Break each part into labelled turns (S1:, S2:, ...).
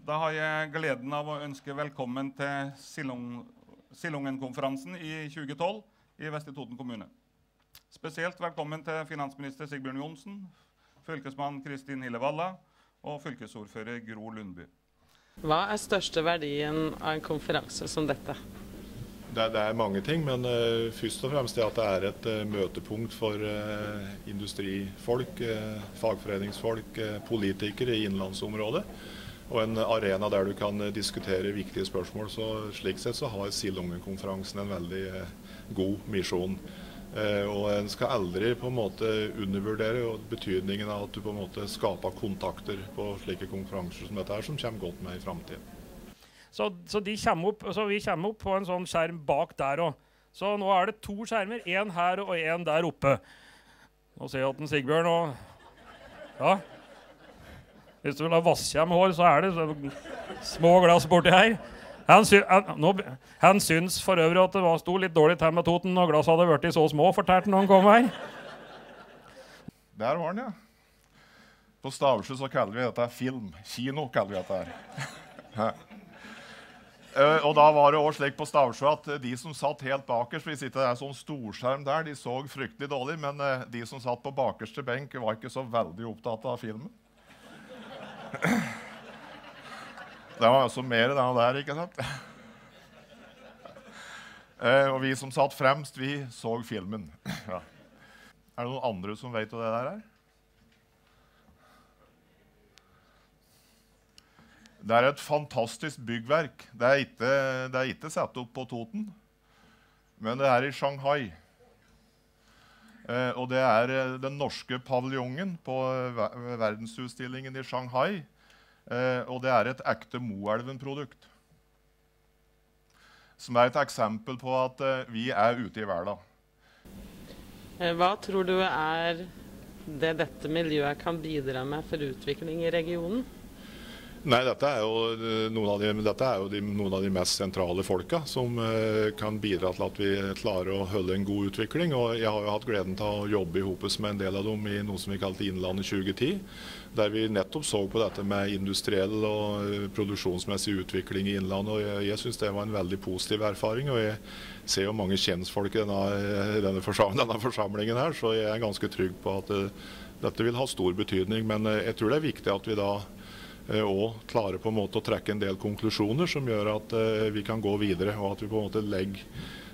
S1: Da har jeg gleden av å ønske velkommen til Silung, Silungen-konferansen i 2012 i Vestre Toten kommune. Spesielt velkommen til finansminister Sigbjørn Johnsen, fylkesmann Kristin Hillevalla og fylkesordfører Gro Lundby.
S2: Hva er største verdien av en konferanse som dette?
S3: Det, det er mange ting, men uh, først og fremst det at det er et uh, møtepunkt for uh, industrifolk, fagforeningsfolk, politikere i innlandsområdet. Og en arena der du kan diskutere viktige spørsmål. Så Slik sett så har Silungen-konferansen en veldig god misjon. og En skal aldri på en måte undervurdere betydningen av at du på en måte skaper kontakter på slike konferanser som dette her, som kommer godt med i framtiden.
S4: Så, så, opp, så, vi kommer opp på en sånn skjerm bak der òg. Så nå er det to skjermer. Én her og én der oppe. Nå ser jeg at den Sigbjørn og Ja. Hvis du vil ha vasskjemhår, så er det små glass borti her. Han, sy han, no, han syns for øvrig at det var, sto litt dårlig til med Toten når glassene hadde blitt så små, fortalte han når han kom her.
S3: Der var han, ja. På Stavsjø så kaller vi dette film. Kino kaller vi dette her. Uh, og da var det også slik på Stavsjø at de som satt helt bakerst Vi sitter der sånn storskjerm der, de så fryktelig dårlig. Men uh, de som satt på bakerste benk, var ikke så veldig opptatt av filmen. Det var altså mer enn det der, ikke sant? Uh, og vi som satt fremst, vi så filmen. ja. Er det noen andre som vet hva det der er? Det er et fantastisk byggverk. Det er ikke, det er ikke satt opp på Toten, men det er i Shanghai. Eh, og det er eh, den norske paviljongen på verdensutstillingen i Shanghai. Eh, og det er et ekte Moelven-produkt. Som er et eksempel på at eh, vi er ute i verden.
S2: Eh, hva tror du er det dette miljøet kan bidra med for utvikling i regionen?
S3: Nei, dette er jo, eh, noen av de, jo de, noen av de mest sentrale folka som uh, kan bidra til at vi klarer å holde en god utvikling. og Jeg har jo hatt gleden til å jobbe i med en del av dem i noe som vi kalte Innlandet 2010. Der vi nettopp så på dette med industriell og uh, produksjonsmessig utvikling i Innlandet. og Jeg, jeg syns det var en veldig positiv erfaring. og Jeg ser jo mange kjentfolk i denne, denne, forsamlingen, denne, forsamlingen her, så jeg er ganske trygg på at uh, dette vil ha stor betydning. Men jeg tror det er viktig at vi da Eh, og klare på en måte å trekke en del konklusjoner som gjør at eh, vi kan gå videre. Og at vi på en måte legger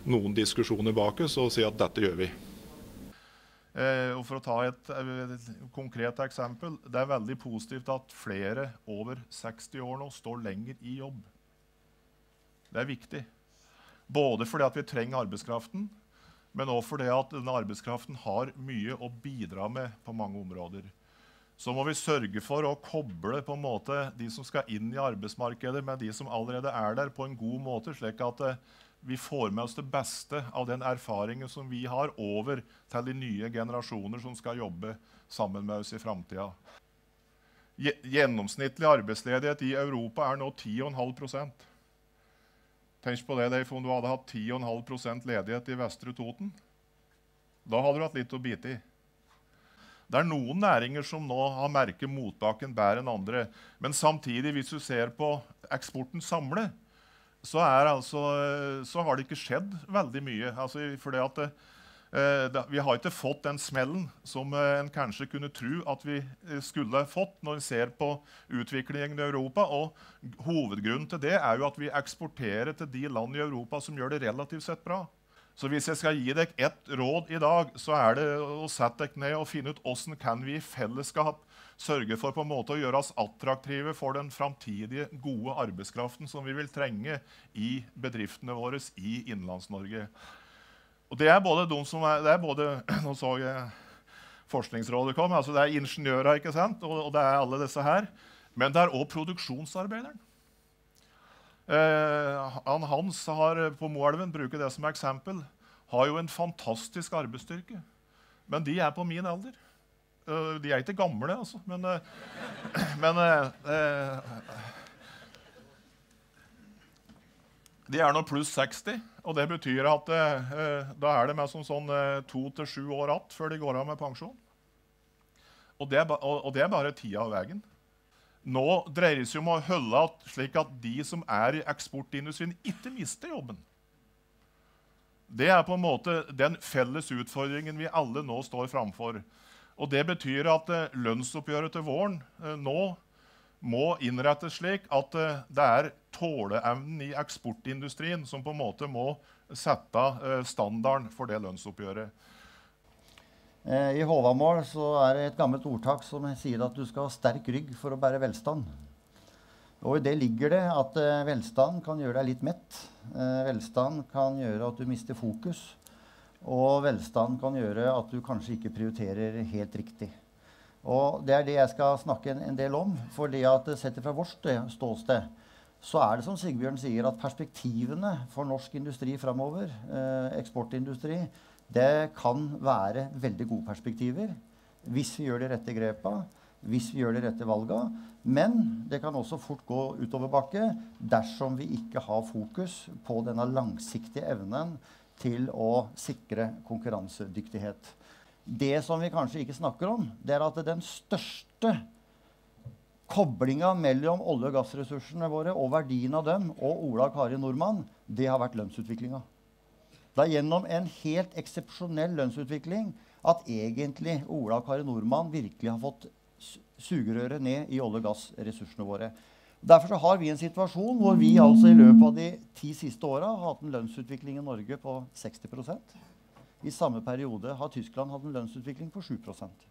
S3: noen diskusjoner bak oss og sier at dette gjør vi. Eh, og For å ta et, et, konkret eksempel. Det er veldig positivt at flere over 60 år nå står lenger i jobb. Det er viktig. Både fordi at vi trenger arbeidskraften, men også fordi at denne arbeidskraften har mye å bidra med på mange områder så må vi sørge for å koble på en måte de som skal inn i arbeidsmarkedet, med de som allerede er der, på en god måte, slik at eh, vi får med oss det beste av den erfaringen som vi har, over til de nye generasjoner som skal jobbe sammen med oss i framtida. Gjennomsnittlig arbeidsledighet i Europa er nå 10,5% Tenk på det, Leif, om du hadde hatt 10,5% ledighet i Vestre Toten. Da hadde du hatt litt å bite i. Det er noen næringer som nå har merket motbakken bedre enn andre. Men samtidig, hvis du ser på eksporten samlet, så, altså, så, har det ikke skjedd veldig mye. Altså, at eh, det, vi har ikke fått den smellen som eh, en kanskje kunne tro at vi eh, skulle fått når en ser på utviklingen i Europa. Og hovedgrunnen til det er jo at vi eksporterer til de land i Europa som gjør det relativt sett bra. Så hvis jeg skal gi dere ett råd i dag, så er det å sette dere ned og finne ut hvordan vi i fellesskap sørge for på en måte å gjøre oss attraktive for den framtidige gode arbeidskraften som vi vil trenge i bedriftene våre i Innenlands-Norge. Og det er både de som er, er både, Nå så jeg Forskningsrådet kom. altså Det er ingeniører ikke sant? Og, og det er alle disse her. Men det er òg produksjonsarbeideren. Eh, han Hans har eh, på Moelven bruker det som eksempel, har jo en fantastisk arbeidsstyrke. Men de er på min alder. Uh, de er ikke gamle, altså. Men, uh, men uh, De er nå pluss 60, og det betyr at da er det mest som sånn to til sju år igjen før de går av med pensjon. Og det, og, og det er bare tida og veien. Nå dreier det seg om å holde at, slik at de som er i eksportindustrien, ikke mister jobben. Det er på en måte den felles utfordringen vi alle nå står framfor. Og det betyr at eh, lønnsoppgjøret til våren eh, nå må innrettes slik at eh, det er tåleevnen i eksportindustrien som på en måte må sette eh, standarden for det lønnsoppgjøret.
S5: Eh, I Håvamål så er det et gammelt ordtak som sier at du skal ha sterk rygg for å bære velstand. Og i det ligger det at eh, velstand kan gjøre deg litt mett. Eh, velstand kan gjøre at du mister fokus. Og velstand kan gjøre at du kanskje ikke prioriterer helt riktig. Og det er det jeg skal snakke en, del om. For det at sett fra vårt ståsted så er det som Sigbjørn sier, at perspektivene for norsk industri framover, eksportindustri, det kan være veldig gode perspektiver hvis vi gjør de rette grepa, hvis vi gjør de rette valga. Men det kan også fort gå utover bakke dersom vi ikke har fokus på denne langsiktige evnen til å sikre konkurransedyktighet. Det som vi kanskje ikke snakker om, det er at den største koblinga mellom olje- og gassressursene våre og verdien av dem og Ola Kari Nordmann, det har vært lønnsutviklinga. Det er gjennom en helt eksepsjonell lønnsutvikling at egentlig Ola og Kari Nordmann virkelig har fått sugerøret ned i olje- og gassressursene våre. Derfor har vi en situasjon hvor vi altså i løpet av de ti siste åra har hatt en lønnsutvikling i Norge på 60% I samme periode har Tyskland hatt en lønnsutvikling på 7%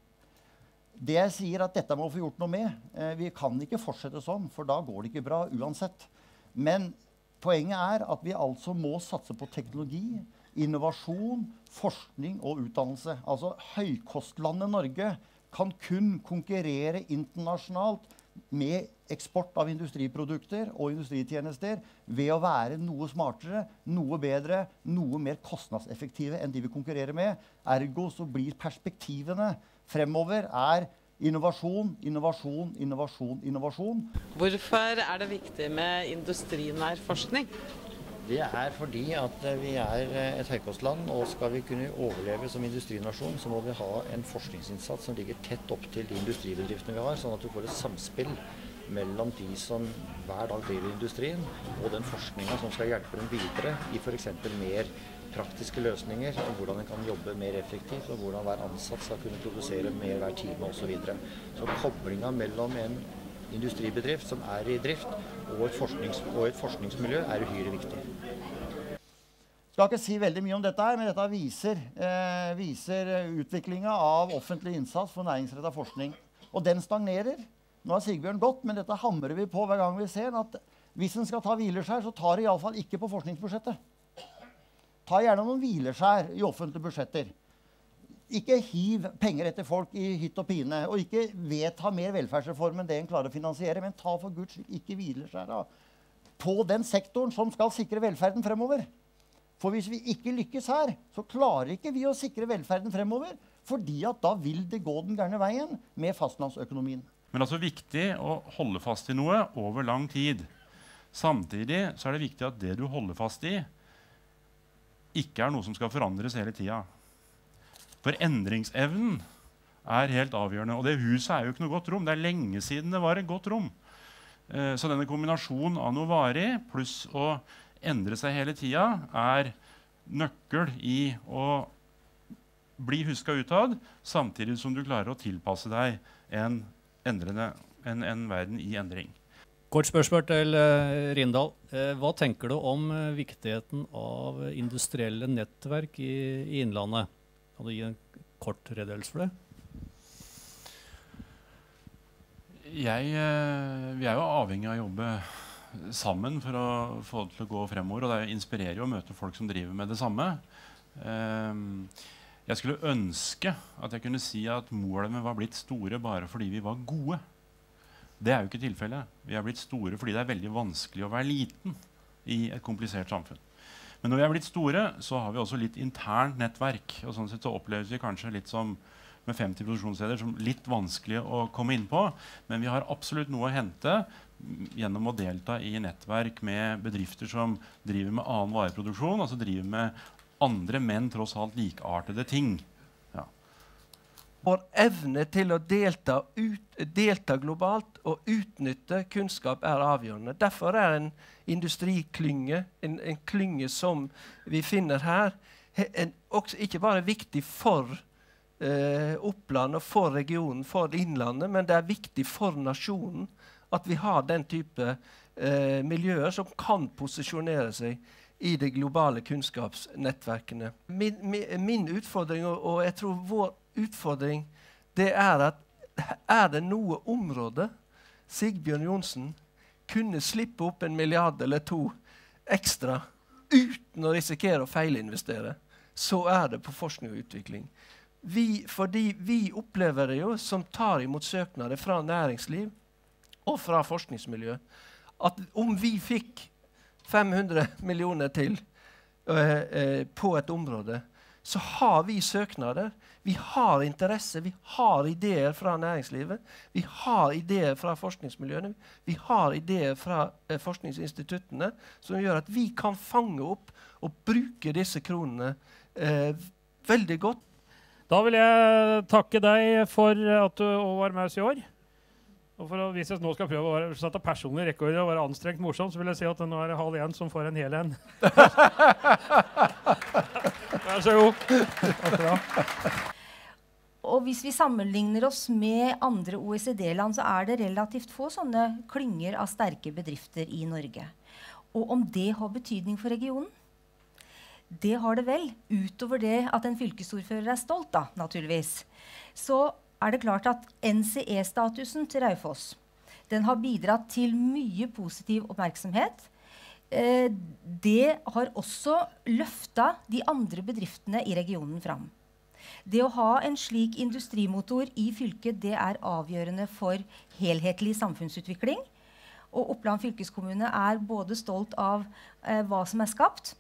S5: Det jeg sier at Dette må vi få gjort noe med. Eh, vi kan ikke fortsette sånn, for da går det ikke bra uansett. Men poenget er at vi altså må satse på teknologi, innovasjon, forskning og utdannelse. Altså Høykostlandet Norge kan kun konkurrere internasjonalt med eksport av industriprodukter og industritjenester ved å være noe smartere, noe bedre, noe mer kostnadseffektive enn de vi konkurrerer med. Ergo så blir perspektivene fremover er innovasjon, innovasjon, innovasjon, innovasjon.
S2: Hvorfor er det viktig med industrinær forskning?
S5: Det er fordi at vi er et høykostland, og skal vi kunne overleve som industrinasjon, så må vi ha en forskningsinnsats som ligger tett opp til de industribedriftene vi har, sånn at du får et samspill mellom de som hver dag driver industrien, og den forskninga som skal hjelpe dem videre i f.eks. mer praktiske løsninger om hvordan en kan jobbe mer effektivt, og hvordan hver ansatt skal kunne produsere mer hver time osv. Så, videre. så koblinga mellom en industribedrift som er i drift, og et, forsknings, og et forskningsmiljø er uhyre viktig. Jeg skal ikke si veldig mye om dette, her, men dette viser, eh, viser utviklinga av offentlig innsats for næringsretta forskning. Og den stagnerer. Nå har Sigbjørn gått, men dette hamrer vi på hver gang vi ser at hvis en skal ta hvileskjær, så tar det iallfall ikke på forskningsbudsjettet. Ta gjerne noen hvileskjær i offentlige budsjetter. Ikke hiv penger etter folk i hytt og pine. Og ikke vedta mer velferdsreform enn det en klarer å finansiere. Men ta for guds skyld ikke hvileskjæra på den sektoren som skal sikre velferden fremover. For hvis vi ikke lykkes her, så klarer ikke vi å sikre velferden fremover. fordi at da vil det gå den gærne veien med fastlandsøkonomien.
S6: Men altså viktig å holde fast i noe over lang tid. Samtidig så er det viktig at det du holder fast i, ikke er noe som skal forandres hele tida. For endringsevnen er helt avgjørende. Og det huset er jo ikke noe godt rom. Det er lenge siden det var et godt rom. Eh, så denne kombinasjonen av noe varig pluss å endre seg hele tida er nøkkel i å bli huska utad, samtidig som du klarer å tilpasse deg en endrende, en, en verden i endring.
S7: Kort spørsmål til uh, Rindal. Uh, hva tenker du om uh, viktigheten av industrielle nettverk i, i, Innlandet? Kan du gi en kort redegjørelse for det?
S6: Jeg, vi er jo avhengig av å jobbe sammen for å få det til å gå fremover. Og det inspirerer jo å møte folk som driver med det samme. Uh, jeg skulle ønske at jeg kunne si at målene var blitt store bare fordi vi var gode. Det er jo ikke tilfellet. Vi er blitt store fordi det er veldig vanskelig å være liten i et komplisert samfunn. Men når vi er blitt store, så har vi også litt internt nettverk. og sånn sett så oppleves vi kanskje litt som med 50 produksjonssteder som litt vanskelig å komme inn på. Men vi har absolutt noe å hente gjennom å delta i nettverk med bedrifter som driver med annen vareproduksjon, altså driver med andre, men tross alt likeartede ting.
S8: Vår evne til å delta, ut, delta, globalt og utnytte kunnskap er avgjørende. Derfor er en industriklynge, en, en klynge som vi finner her, en, også ikke bare viktig for eh, Oppland og for regionen, for Innlandet, men det er viktig for nasjonen at vi har den type eh, miljøer som kan posisjonere seg i de globale kunnskapsnettverkene. Min, min, min utfordring, og, og jeg tror vår utfordring det er at er det noe område Sigbjørn Johnsen kunne slippe opp en milliard eller to ekstra uten å risikere å feilinvestere, så er det på forskning og utvikling. Vi, fordi vi opplever det jo, som tar imot søknader fra næringsliv og fra forskningsmiljø, at om vi fikk 500 millioner til uh, uh, på et område, så har vi søknader. Vi har interesse, vi har ideer fra næringslivet, vi har ideer fra forskningsmiljøene, vi har ideer fra eh, forskningsinstituttene som gjør at vi kan fange opp og bruke disse kronene eh, veldig godt.
S4: Da vil jeg takke deg for at du var med oss i år. Og for å, Hvis jeg nå skal prøve å være, sette personlig rekord og være anstrengt morsom, så vil jeg si at nå er det halv én som får en hel en. Vær så god.
S9: Og hvis vi sammenligner oss med andre OECD-land, så er det relativt få sånne klynger av sterke bedrifter i Norge. Og om det har betydning for regionen? Det har det vel, utover det at en fylkesordfører er stolt, da, naturligvis. Så er det klart at NCE-statusen til Raufoss den har bidratt til mye positiv oppmerksomhet. Eh, det har også løfta de andre bedriftene i regionen fram. Det å ha en slik industrimotor i fylket det er avgjørende for helhetlig samfunnsutvikling. Og Oppland fylkeskommune er både stolt av eh, hva som er skapt,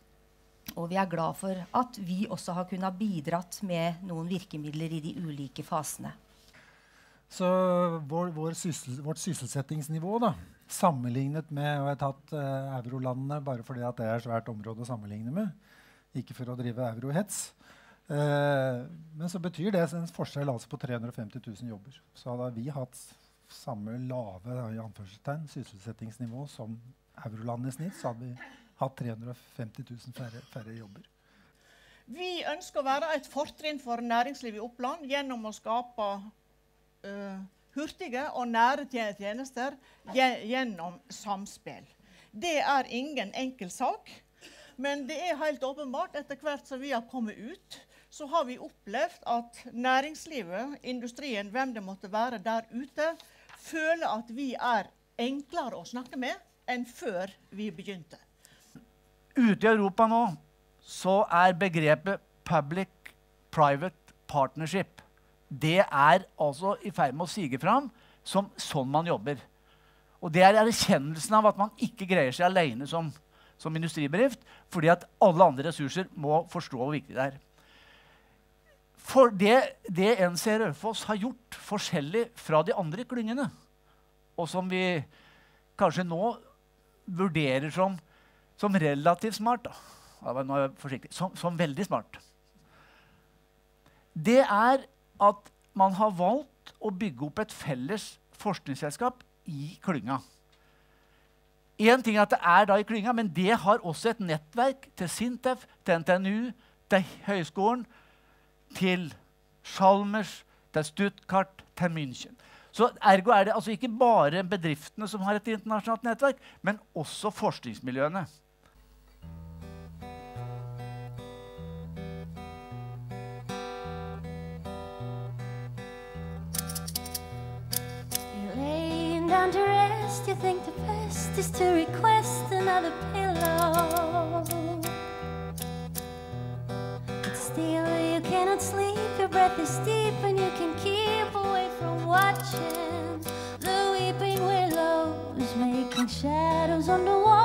S9: og vi er glad for at vi også har kunnet bidratt med noen virkemidler i de ulike fasene.
S10: Så vår, vår syssel, vårt sysselsettingsnivå da, sammenlignet med og Jeg har tatt uh, eurolandene bare fordi det er et svært område å sammenligne med. Ikke for å drive eurohets. Uh, men så betyr det en forskjell altså på 350 000 jobber. Så hadde vi hatt samme lave i sysselsettingsnivå som eurolandene i snitt, så hadde vi hatt 350 000 færre, færre jobber.
S11: Vi ønsker å være et fortrinn for næringslivet i Oppland gjennom å skape hurtige og nære tjenester gjennom samspill. Det er ingen enkel sak, men det er helt åpenbart etter hvert som vi har kommet ut, så har vi opplevd at næringslivet, industrien, hvem det måtte være der ute, føler at vi er enklere å snakke med enn før vi begynte.
S12: Ute i Europa nå så er begrepet public-private partnership det er altså i ferd med å sige fram som sånn man jobber. Og det er erkjennelsen av at man ikke greier seg alene som, som industribedrift, fordi at alle andre ressurser må forstå hvor viktig det er. For det, det NC Raufoss har gjort forskjellig fra de andre klyngene, og som vi kanskje nå vurderer som, som relativt smart da. Som, som veldig smart. Det er at man har valgt å bygge opp et felles forskningsselskap i klynga. Én ting er at det er da i klynga, men det har også et nettverk til SINTEF, til NTNU, til høyskolen til Chalmers, til Stuttgart, til München. Så Ergo er det altså ikke bare bedriftene som har et internasjonalt nettverk, men også forskningsmiljøene. You think the best is to request another pillow. But Still, you cannot sleep, your breath is deep, and you can keep away from watching the weeping willows making shadows on the wall.